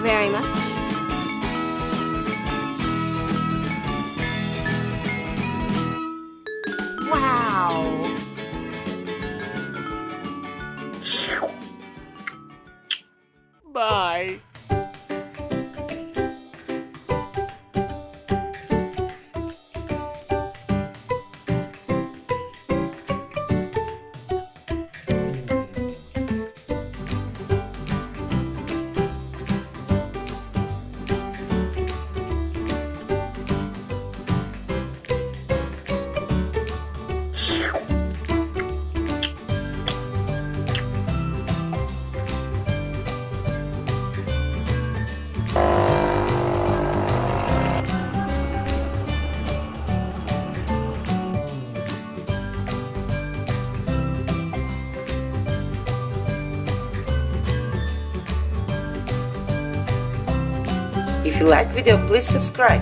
very much. Wow! Bye. If you like video, please subscribe.